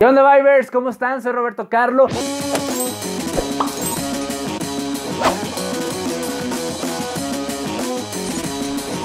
¿Qué onda, Vibers? ¿Cómo están? Soy Roberto Carlo.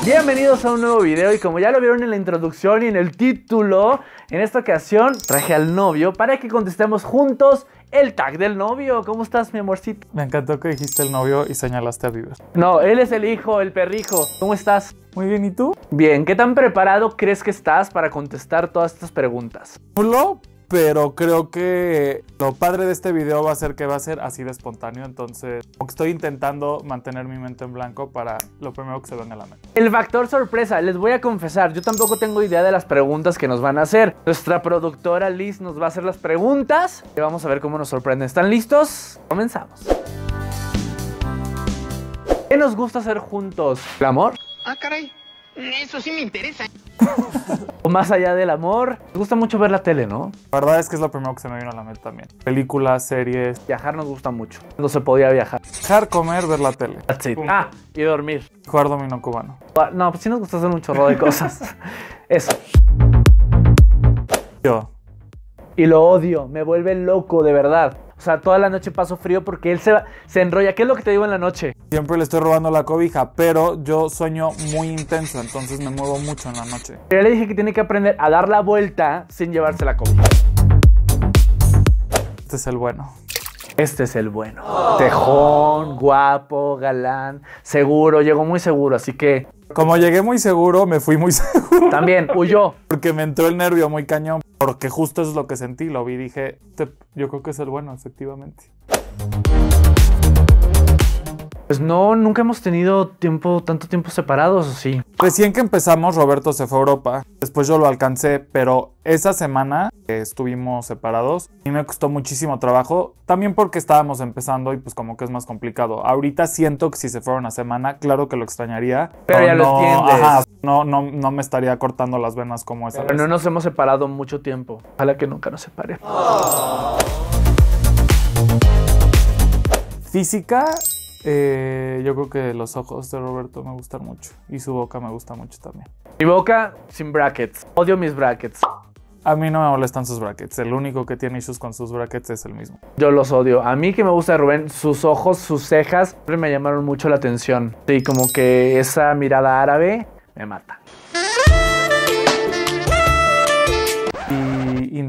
Bienvenidos a un nuevo video y como ya lo vieron en la introducción y en el título, en esta ocasión traje al novio para que contestemos juntos el tag del novio. ¿Cómo estás, mi amorcito? Me encantó que dijiste el novio y señalaste a Viver. No, él es el hijo, el perrijo. ¿Cómo estás? Muy bien, ¿y tú? Bien, ¿qué tan preparado crees que estás para contestar todas estas preguntas? Nulo, pero creo que lo padre de este video va a ser que va a ser así de espontáneo, entonces como que estoy intentando mantener mi mente en blanco para lo primero que se venga a la mente. El factor sorpresa, les voy a confesar, yo tampoco tengo idea de las preguntas que nos van a hacer. Nuestra productora Liz nos va a hacer las preguntas y vamos a ver cómo nos sorprenden. ¿Están listos? Comenzamos. ¿Qué nos gusta hacer juntos? ¿El amor? Ah, caray. Eso sí me interesa. ¿O más allá del amor? Nos gusta mucho ver la tele, ¿no? La verdad es que es lo primero que se me vino a la mente también. Películas, series, Viajar nos gusta mucho. No se podía viajar. dejar comer, ver la tele, That's it. Ah, y dormir. jugar dominó cubano. Ah, No, pues sí nos gusta hacer un chorro de cosas. Eso. Yo, Y lo odio, me vuelve loco, de verdad. O sea, toda la noche paso frío porque él se, se enrolla. ¿Qué es lo que te digo en la noche? siempre le estoy robando la cobija, pero yo sueño muy intenso, entonces me muevo mucho en la noche. Yo le dije que tiene que aprender a dar la vuelta sin llevarse la comida. Este es el bueno. Este es el bueno. Tejón, guapo, galán, seguro, llegó muy seguro, así que Como llegué muy seguro, me fui muy seguro. también huyó. Porque me entró el nervio muy cañón. Porque justo eso es lo que sentí. Lo vi y dije, "Este- yo creo que es el bueno, efectivamente. Pues no, nunca hemos tenido tiempo, tanto tiempo separados, ¿o sí? Recién que empezamos, Roberto se fue a Europa. Después yo lo alcancé, pero esa semana que estuvimos separados, a mí me costó muchísimo trabajo. También porque estábamos empezando y pues como que es más complicado. Ahorita siento que si se fuera una semana, claro que lo extrañaría. Pero ya lo no, entiendes. Ajá, no, no, no me estaría cortando las venas como esa Pero vez. no nos hemos separado mucho tiempo. Ojalá que nunca nos separe. Física, eh, yo creo que los ojos de Roberto me gustan mucho. Y su boca me gusta mucho también. Mi boca sin brackets. Odio mis brackets. A mí no me molestan sus brackets. El único que tiene issues con sus brackets es el mismo. Yo los odio. A mí que me gusta de Rubén, sus ojos, sus cejas, siempre me llamaron mucho la atención. Sí, como que esa mirada árabe me mata.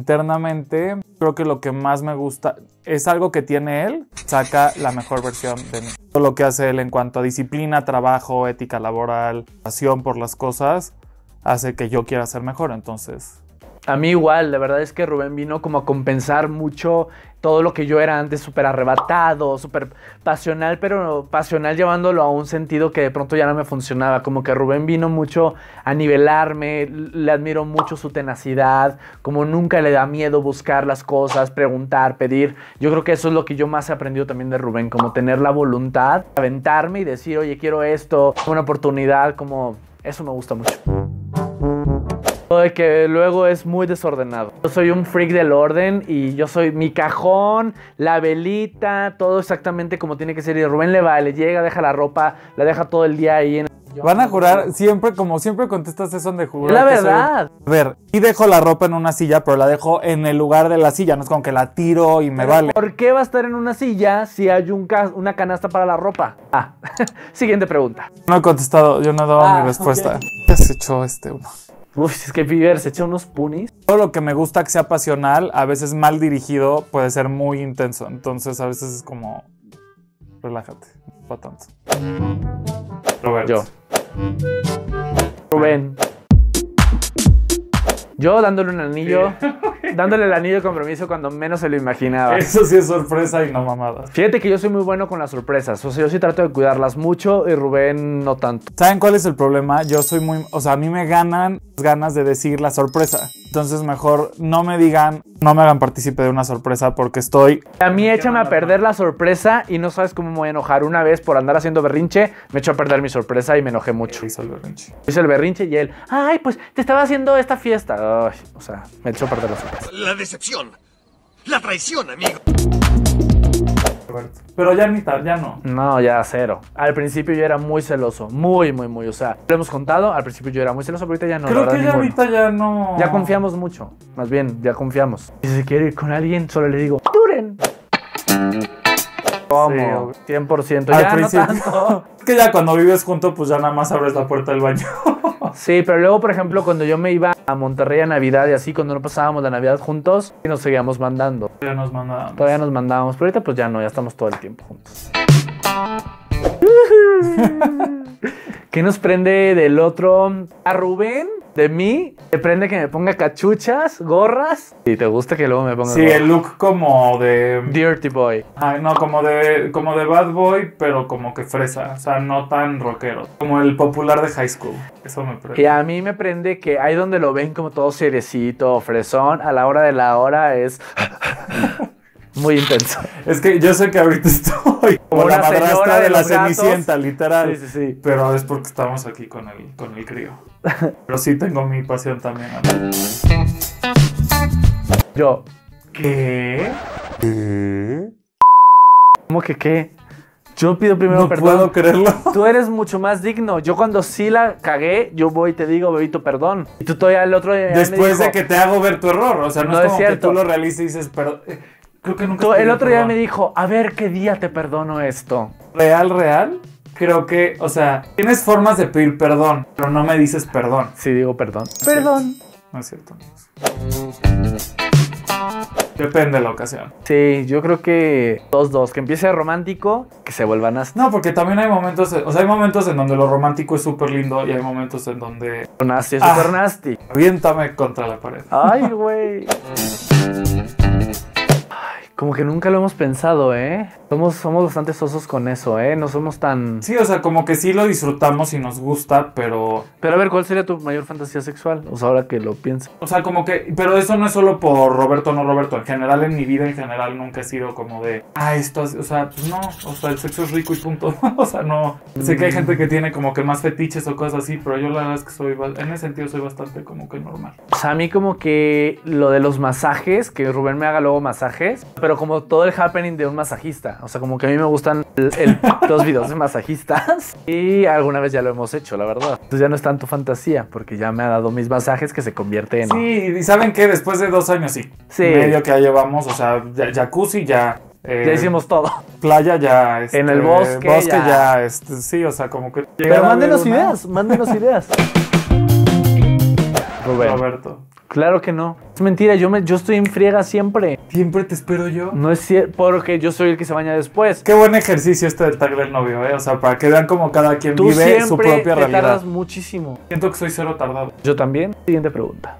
Internamente, creo que lo que más me gusta es algo que tiene él, saca la mejor versión de mí. Todo lo que hace él en cuanto a disciplina, trabajo, ética laboral, pasión por las cosas, hace que yo quiera ser mejor. Entonces, A mí igual, la verdad es que Rubén vino como a compensar mucho todo lo que yo era antes, súper arrebatado, súper pasional, pero pasional llevándolo a un sentido que de pronto ya no me funcionaba. Como que Rubén vino mucho a nivelarme, le admiro mucho su tenacidad, como nunca le da miedo buscar las cosas, preguntar, pedir. Yo creo que eso es lo que yo más he aprendido también de Rubén, como tener la voluntad, aventarme y decir, oye, quiero esto, una oportunidad, como eso me gusta mucho. De que luego es muy desordenado. Yo soy un freak del orden y yo soy mi cajón, la velita, todo exactamente como tiene que ser. Y Rubén le va, le llega, deja la ropa, la deja todo el día ahí en van a jurar, siempre, como siempre contestas eso de jurar. La soy verdad. A ver, y dejo la ropa en una silla, pero la dejo en el lugar de la silla, no es como que la tiro y me vale. ¿Por qué va a estar en una silla si hay un ca- una canasta para la ropa? Ah, siguiente pregunta. No he contestado, yo no he dado Ah, mi respuesta. ¿Qué has hecho este uno? Uf, es que Fiverr se echa unos punis. Todo lo que me gusta que sea pasional, a veces mal dirigido, puede ser muy intenso. Entonces a veces es como, relájate, no pa' tanto. Roberto. Yo. Rubén. Yo dándole un anillo, dándole el anillo de compromiso cuando menos se lo imaginaba. Eso sí es sorpresa y no mamada. Fíjate que yo soy muy bueno con las sorpresas. O sea, yo sí trato de cuidarlas mucho y Rubén no tanto. ¿Saben cuál es el problema? Yo soy muy, o sea, a mí me ganan las ganas de decir la sorpresa. Entonces mejor no me digan, no me hagan partícipe de una sorpresa porque estoy A mí échame a perder la sorpresa y no sabes cómo me voy a enojar. Una vez por andar haciendo berrinche, me echó a perder mi sorpresa y me enojé mucho. hizo el berrinche. Hice el berrinche y él, ay, pues te estaba haciendo esta fiesta. Ay, o sea, me echó a perder la sorpresa. La decepción. La traición, amigo. Roberto. Pero ya ni tal, ya no. No, ya cero. Al principio yo era muy celoso, muy, muy, muy. O sea, lo hemos contado, al principio yo era muy celoso, pero ahorita ya no. Creo que ya ninguno. ahorita ya no. Ya confiamos mucho, más bien, ya confiamos. Si se quiere ir con alguien, solo le digo, duren. ¿Cómo? 100%, Al ya no principio. tanto. Es que ya cuando vives junto, pues ya nada más abres la puerta del baño. Sí, pero luego, por ejemplo, cuando yo me iba a Monterrey a Navidad y así, cuando no pasábamos la Navidad juntos, y nos seguíamos mandando. ya nos mandábamos. Todavía nos mandábamos, pero ahorita pues ya no, ya estamos todo el tiempo juntos. ¿Qué nos prende del otro? A Rubén, de mí, te prende que me ponga cachuchas, gorras. Y te gusta que luego me ponga Sí, gorras. el look como de. Dirty Boy. Ay, no, como de, como de bad boy, pero como que fresa. O sea, no tan rockero. Como el popular de high school. Eso me prende. Y a mí me prende que ahí donde lo ven como todo seriecito, fresón, a la hora de la hora es muy intenso. Es que yo sé que ahorita estoy como Una la madrastra de, de la gatos. cenicienta, literal. Sí, sí, sí. Pero es porque estamos aquí con el, con el crío. Pero sí tengo mi pasión también. ¿no? Yo, ¿Qué? ¿cómo que qué? Yo pido primero No perdón. puedo creerlo. Tú eres mucho más digno. Yo cuando sí la cagué, yo voy y te digo, bebito, perdón. Y tú todavía el otro día me Después de que te hago ver tu error. O sea, no, No es es como que cierto. tú lo realices y dices, pero eh, creo que nunca. el otro día perdón". me dijo, a ver qué día te perdono esto. Real, real. Creo que, o sea, tienes formas de pedir perdón, pero no me dices perdón. Sí, digo perdón. Perdón. No es cierto, amigos. Depende de la ocasión. Sí, yo creo que dos, dos. Que empiece romántico, que se vuelvan hasta No, porque también hay momentos, o sea, hay momentos en donde lo romántico es súper lindo y hay momentos en donde nasty, Ah. super nasty. aviéntame contra la pared. Ay, güey. Como que nunca lo hemos pensado, ¿eh? Somos, somos bastante sosos con eso, ¿eh? No somos tan... Sí, o sea, como que sí lo disfrutamos y nos gusta, pero, Pero a ver, ¿cuál sería tu mayor fantasía sexual? O sea, ahora que lo pienso. o sea, como que, pero eso no es solo por Roberto o no Roberto, en general en mi vida en general nunca he sido como de, ah, esto, es- o sea, pues no, o sea, el sexo es rico y punto, o sea, no, sé que hay gente que tiene como que más fetiches o cosas así, pero yo la verdad es que soy, en ese sentido soy bastante como que normal. O sea, a mí como que lo de los masajes, que Rubén me haga luego masajes, pero como todo el happening de un masajista. O sea, como que a mí me gustan el- el- los videos de masajistas. Y alguna vez ya lo hemos hecho, la verdad. Entonces ya no es tanto fantasía, porque ya me ha dado mis masajes que se convierte en... Sí, y ¿saben qué? Después de dos años, sí. Sí. Medio que ya llevamos, o sea, jacuzzi ya. eh, Ya hicimos todo. Playa ya. este, En el bosque Bosque ya. ya. este, sí, o sea, como que. Pero mándenos una- ideas, mándenos ideas. Rubén. Roberto. Claro que no. Es mentira, yo, me, yo estoy en friega siempre. Siempre te espero yo. No es cierto, porque yo soy el que se baña después. Qué buen ejercicio este del tag del novio, ¿eh? O sea, para que vean como cada quien Tú vive su propia te realidad. tardas muchísimo. Siento que soy cero tardado. Yo también. Siguiente pregunta.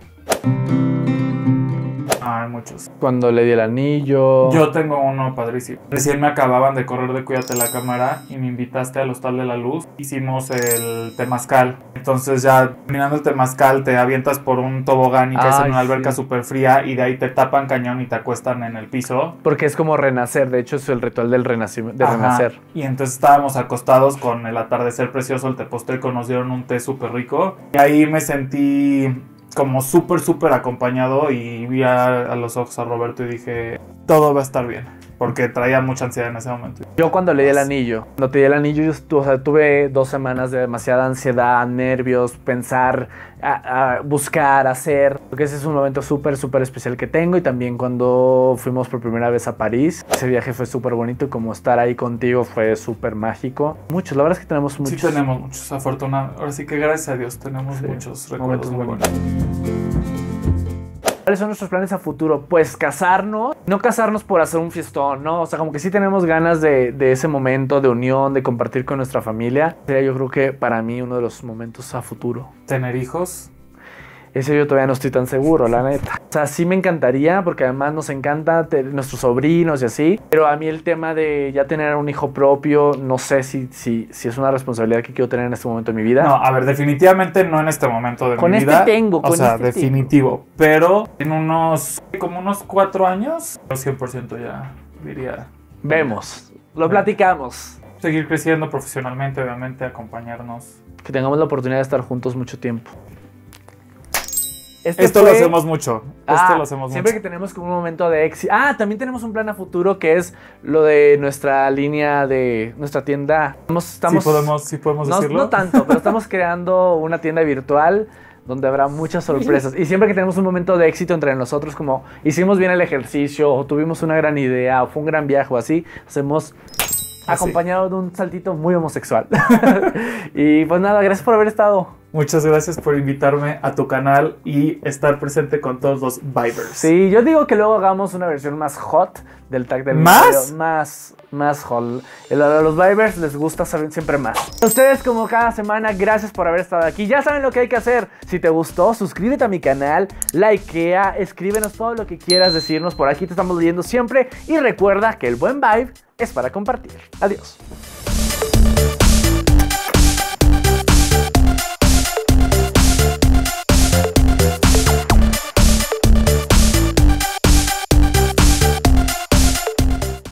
Muchos. Cuando le di el anillo. Yo tengo uno padrísimo. Recién me acababan de correr de Cuídate la Cámara y me invitaste al Hostal de la Luz. Hicimos el temazcal. Entonces ya terminando el temazcal te avientas por un tobogán y caes en una alberca sí. súper fría y de ahí te tapan cañón y te acuestan en el piso. Porque es como renacer. De hecho, es el ritual del renacimiento. De Ajá. renacer. Y entonces estábamos acostados con el atardecer precioso, el teposteco, nos dieron un té súper rico. Y ahí me sentí como súper, súper acompañado y vi a, a los ojos a Roberto y dije, todo va a estar bien. Porque traía mucha ansiedad en ese momento. Yo cuando le di el anillo, cuando te di el anillo, yo o sea, tuve dos semanas de demasiada ansiedad, nervios, pensar, a- a buscar, hacer. Porque ese es un momento súper, súper especial que tengo. Y también cuando fuimos por primera vez a París, ese viaje fue súper bonito. y Como estar ahí contigo fue súper mágico. Muchos, la verdad es que tenemos muchos. Sí tenemos muchos, afortunados. Ahora sí que gracias a Dios tenemos Sí, muchos recuerdos momentos muy bonitos. ¿Cuáles son nuestros planes a futuro? Pues casarnos, no casarnos por hacer un fiestón, ¿no? O sea, como que sí tenemos ganas de, de ese momento de unión, de compartir con nuestra familia. Sería yo creo que para mí uno de los momentos a futuro. Tener hijos. Ese yo todavía no estoy tan seguro, la neta. O sea, sí me encantaría porque además nos encanta nuestros sobrinos y así. Pero a mí el tema de ya tener un hijo propio, no sé si, si, si es una responsabilidad que quiero tener en este momento de mi vida. No, a ver, definitivamente no en este momento de Con mi este vida. tengo, O con sea, este tengo. definitivo. Pero en unos, como unos cuatro años, yo 100% ya diría. Vemos, lo platicamos. Seguir creciendo profesionalmente, obviamente, acompañarnos. Que tengamos la oportunidad de estar juntos mucho tiempo. Este Esto fue- lo hacemos mucho. Ah, Esto lo hacemos siempre mucho. que tenemos como un momento de éxito. Ah, también tenemos un plan a futuro que es lo de nuestra línea de nuestra tienda. Estamos, sí podemos, sí podemos no, decirlo. no tanto, pero estamos creando una tienda virtual donde habrá muchas sorpresas. Y siempre que tenemos un momento de éxito entre nosotros, como hicimos bien el ejercicio, o tuvimos una gran idea, o fue un gran viaje, o así, hacemos Así. acompañado de un saltito muy homosexual. y pues nada, gracias por haber estado. Muchas gracias por invitarme a tu canal y estar presente con todos los Vibers. Sí, yo digo que luego hagamos una versión más hot del tag del ¿Más? video. Más, más hot. El- A los Vibers les gusta saber siempre más. A ustedes como cada semana, gracias por haber estado aquí. Ya saben lo que hay que hacer. Si te gustó, suscríbete a mi canal, likea, escríbenos todo lo que quieras decirnos. Por aquí te estamos leyendo siempre. Y recuerda que el buen vibe es para compartir. Adiós.